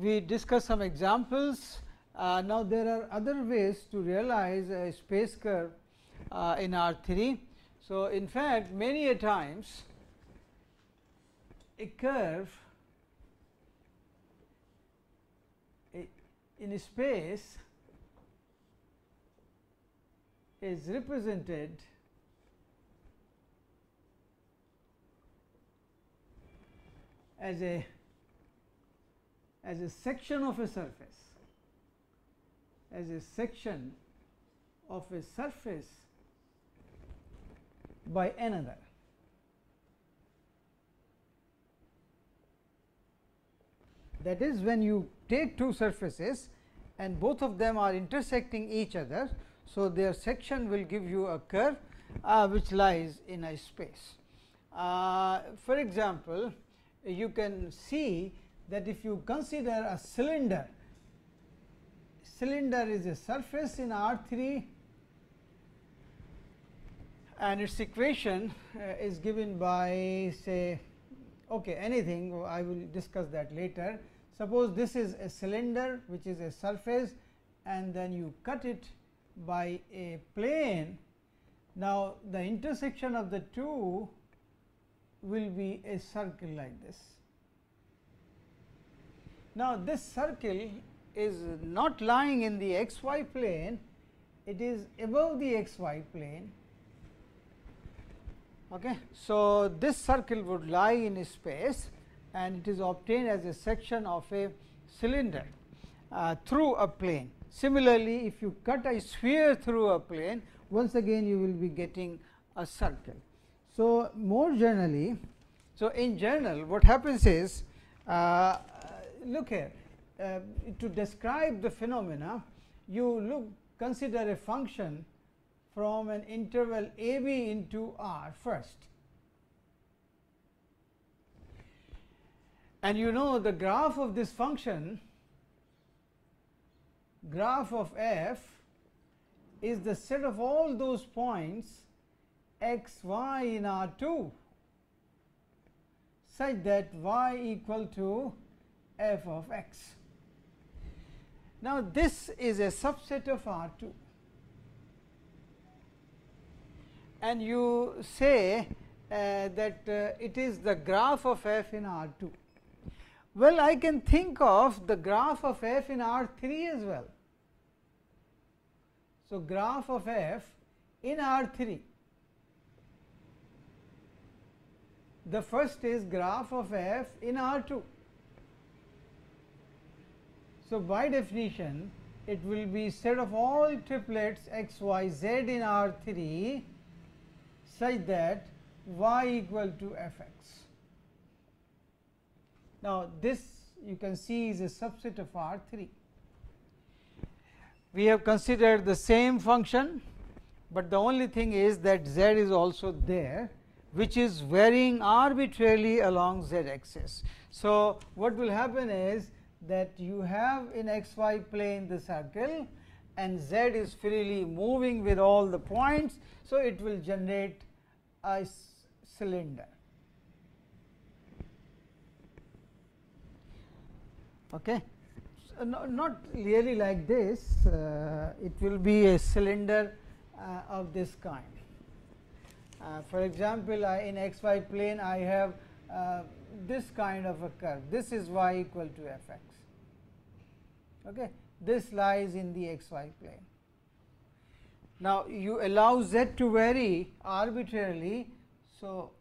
we discussed some examples. Uh, now, there are other ways to realize a space curve uh, in R 3. So, in fact, many a times a curve in space is represented as a as a section of a surface as a section of a surface by another. That is when you take two surfaces and both of them are intersecting each other. So, their section will give you a curve uh, which lies in a space. Uh, for example, you can see that if you consider a cylinder, cylinder is a surface in R 3 and its equation uh, is given by say okay, anything I will discuss that later. Suppose this is a cylinder which is a surface and then you cut it by a plane. Now, the intersection of the two will be a circle like this. Now, this circle is not lying in the x y plane, it is above the x y plane. Okay. So, this circle would lie in space and it is obtained as a section of a cylinder uh, through a plane. Similarly, if you cut a sphere through a plane, once again you will be getting a circle. So, more generally, so in general what happens is, uh, look here, uh, to describe the phenomena, you look consider a function from an interval a b into r first. And you know the graph of this function, graph of f is the set of all those points x y in R 2 such that y equal to f of x. Now, this is a subset of R 2 and you say uh, that uh, it is the graph of f in R 2. Well, I can think of the graph of f in R 3 as well. So, graph of f in R 3. The first is graph of f in R 2. So, by definition it will be set of all triplets x y z in R 3 such that y equal to f x. Now, this you can see is a subset of R 3. We have considered the same function, but the only thing is that z is also there which is varying arbitrarily along z axis. So, what will happen is that you have in x y plane the circle and z is freely moving with all the points. So, it will generate a cylinder. Okay. So, no, not really like this, uh, it will be a cylinder uh, of this kind. Uh, for example, in x y plane I have uh, this kind of a curve, this is y equal to f x. Okay. This lies in the x y plane. Now, you allow z to vary arbitrarily. So,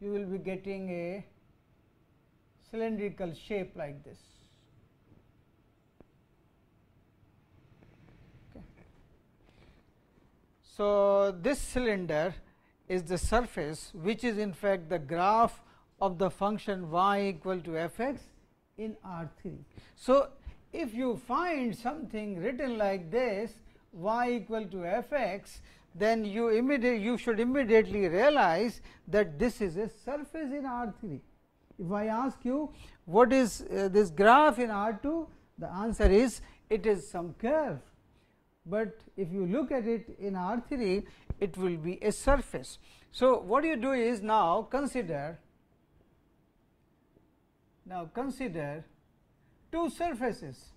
you will be getting a cylindrical shape like this. So, this cylinder is the surface which is in fact the graph of the function y equal to f x in R 3. So, if you find something written like this y equal to f x, then you immediately you should immediately realize that this is a surface in R 3. If I ask you what is uh, this graph in R 2, the answer is it is some curve, but if you look at it in R 3, it will be a surface. So, what you do is now consider now consider two surfaces,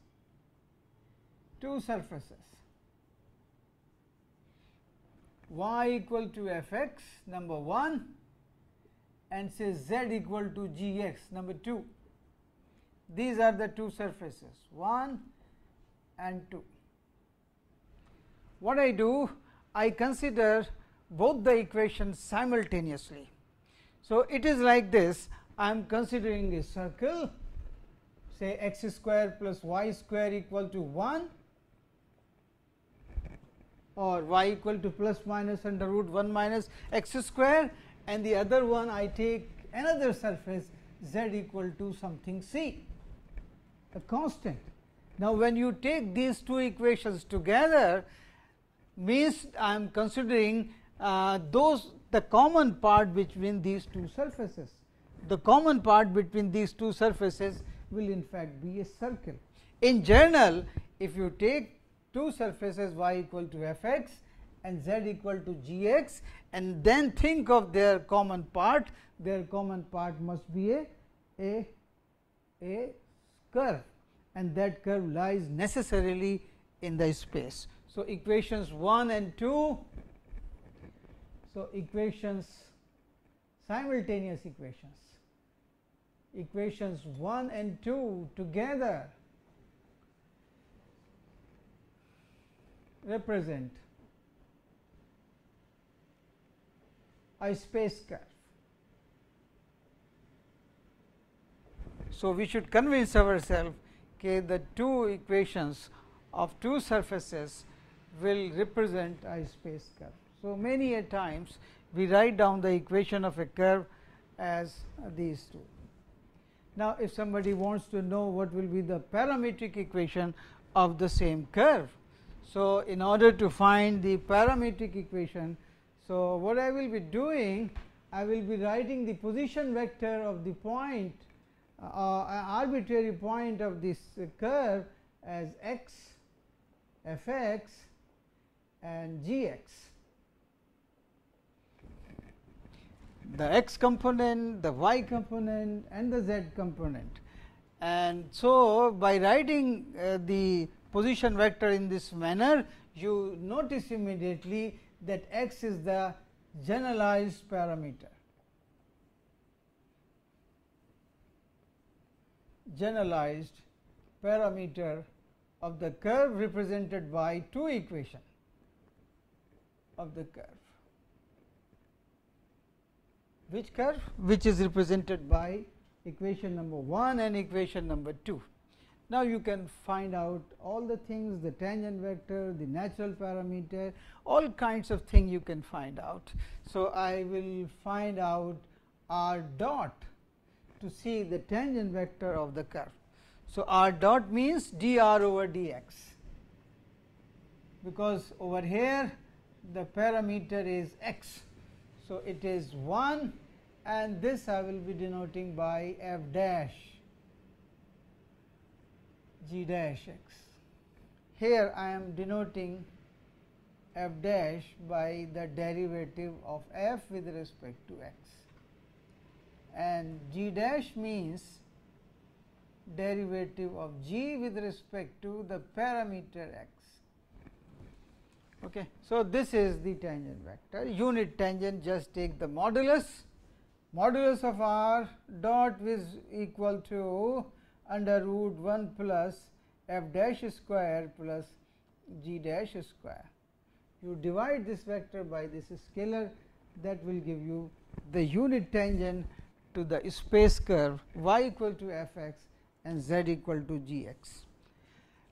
two surfaces y equal to f x number 1 and say z equal to g x number 2. These are the two surfaces 1 and 2. What I do? I consider both the equations simultaneously. So, it is like this I am considering a circle say x square plus y square equal to 1 or y equal to plus minus under root 1 minus x square and the other one I take another surface z equal to something c a constant. Now, when you take these two equations together means I am considering uh, those the common part between these two surfaces. The common part between these two surfaces will in fact be a circle. In general, if you take two surfaces y equal to f x and z equal to g x and then think of their common part, their common part must be a, a, a curve and that curve lies necessarily in the space. So, equations 1 and 2, so equations simultaneous equations, equations 1 and 2 together represent a space curve. So, we should convince ourselves that the two equations of two surfaces will represent a space curve. So, many a times we write down the equation of a curve as these two. Now, if somebody wants to know what will be the parametric equation of the same curve. So, in order to find the parametric equation, so what I will be doing, I will be writing the position vector of the point, uh, arbitrary point of this curve as x, f x and g x. The x component, the y component and the z component. And so, by writing uh, the position vector in this manner, you notice immediately that x is the generalized parameter. generalized parameter of the curve represented by two equations of the curve. Which curve? Which is represented by equation number 1 and equation number 2. Now, you can find out all the things the tangent vector, the natural parameter, all kinds of things you can find out. So, I will find out r dot to see the tangent vector of the curve. So, r dot means dr over dx, because over here the parameter is x. So, it is 1 and this I will be denoting by f dash g dash x. Here I am denoting f dash by the derivative of f with respect to x and g dash means derivative of g with respect to the parameter x. Okay. So, this is the tangent vector unit tangent just take the modulus modulus of r dot is equal to under root 1 plus f dash square plus g dash square. You divide this vector by this scalar that will give you the unit tangent to the space curve y equal to f x and z equal to g x.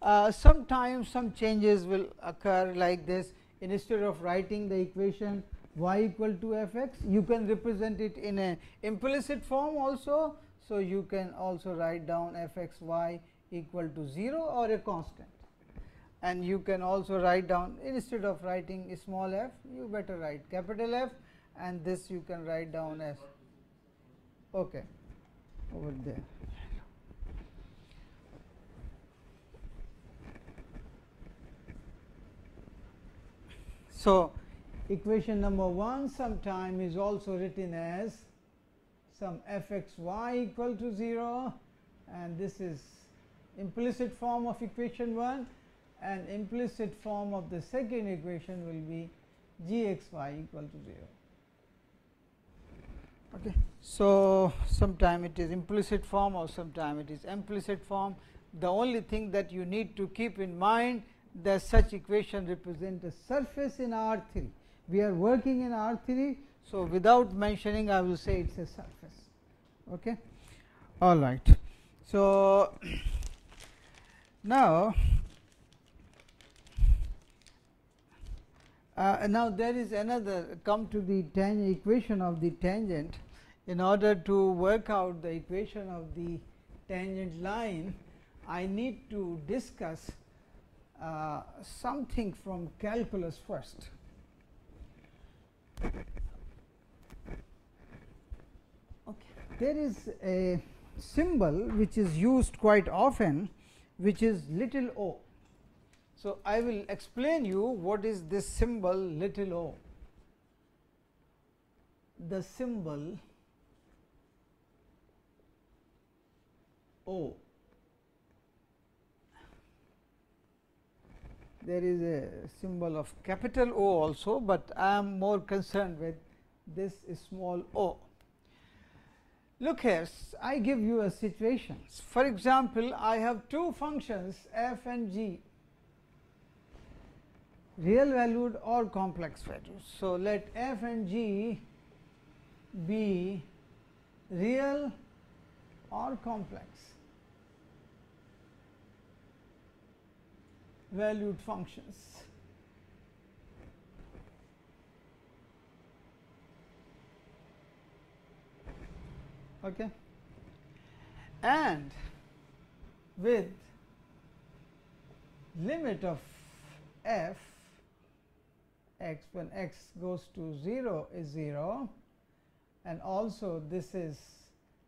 Uh, sometimes some changes will occur like this. Instead of writing the equation y equal to f x you can represent it in a implicit form also. So, you can also write down f x y equal to 0 or a constant. And you can also write down instead of writing small f you better write capital F. And this you can write down as okay over there so equation number 1 sometime is also written as some f x y equal to 0 and this is implicit form of equation 1 and implicit form of the second equation will be g x y equal to 0. Okay. So, sometime it is implicit form or sometime it is implicit form. The only thing that you need to keep in mind that such equation represent a surface in R 3. We are working in R 3. So, without mentioning I will say it is a surface. Okay. All right. So, now uh, now there is another come to the tangent equation of the tangent in order to work out the equation of the tangent line I need to discuss uh, something from calculus first. Okay. There is a symbol which is used quite often which is little o. So, I will explain you what is this symbol little o. The symbol O. There is a symbol of capital O also, but I am more concerned with this small o. Look here, I give you a situation. For example, I have two functions f and g, real valued or complex values. So, let f and g be real or complex valued functions. okay and with limit of f x when x goes to 0 is 0 and also this is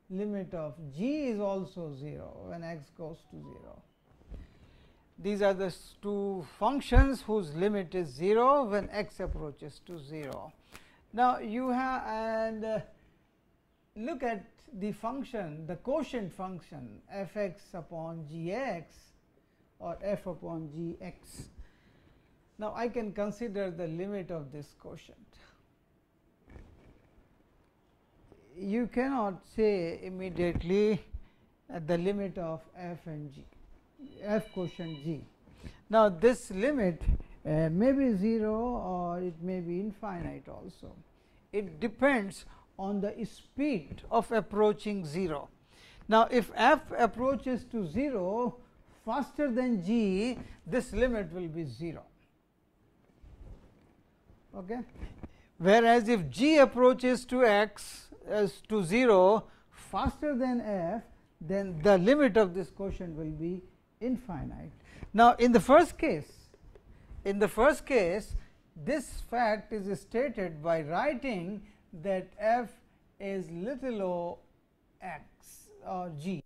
limit of g is also 0 when x goes to 0. These are the two functions whose limit is 0 when x approaches to 0. Now, you have and uh, look at the function the quotient function f x upon g x or f upon g x. Now, I can consider the limit of this quotient. You cannot say immediately at the limit of f and g f quotient g. Now, this limit uh, may be 0 or it may be infinite also. It depends on the speed of approaching 0. Now, if f approaches to 0 faster than g, this limit will be 0. Okay. Whereas, if g approaches to x as to 0 faster than f, then the limit of this quotient will be infinite. Now, in the first case, in the first case, this fact is stated by writing that f is little o x or g